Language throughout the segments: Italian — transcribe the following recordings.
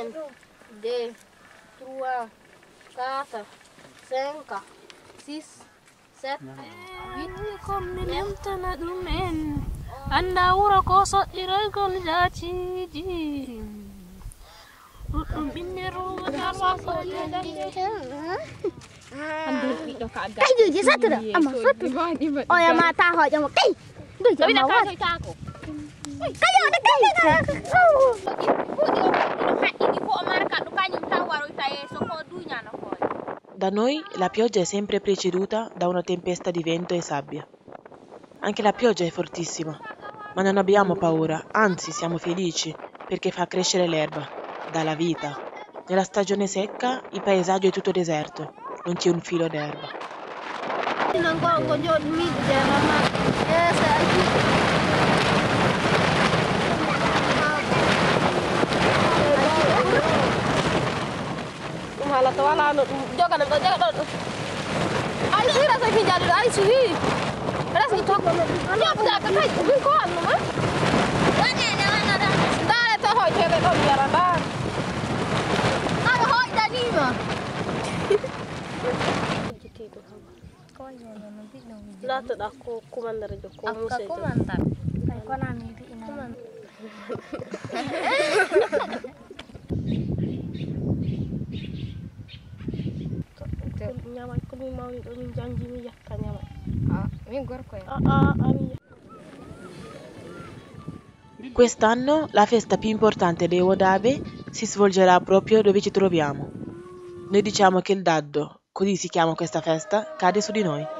un, deux, trois, quatre, cinq, sis, sept, huit. Comme les mêmes men, anda ura kosa iragol jachiji. Kai ju je satu dah. Ama satu. Oh ya mata ho jam kai. Duh jam mawar. Kai ada kai. Da noi la pioggia è sempre preceduta da una tempesta di vento e sabbia. Anche la pioggia è fortissima, ma non abbiamo paura, anzi siamo felici perché fa crescere l'erba, dà la vita. Nella stagione secca il paesaggio è tutto deserto, non c'è un filo d'erba. Na joga do. Ali ira sa fi jadi ali suwi. Ras itu aku. Ya punya ka kai ku ko anu ma. Wane ne wana da. Dale to hoy chele do yara da. Ai hoy da ni ma. La to da ko kumandar jo ko mu se. mantap. Kayak kau nani di ini. Nyama ko mi mawni do min janji mi yakka nyama. Ini gorko. Quest'anno la festa più importante dei Wadabe si svolgerà proprio dove ci troviamo. Noi diciamo che il daddo, così si chiama questa festa, cade su di noi.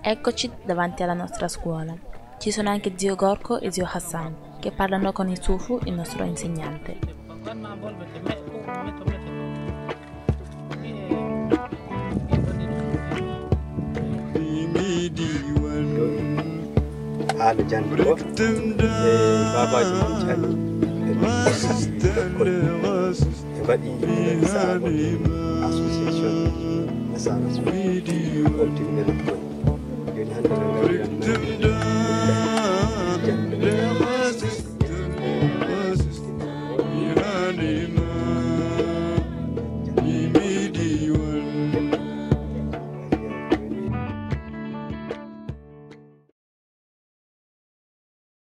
Eccoci davanti alla nostra scuola. Ci sono anche zio Gorko e zio Hassan che parlano con il Sufu, il nostro insegnante. haala janngo ba association. Nasara su ko tinne ko yoni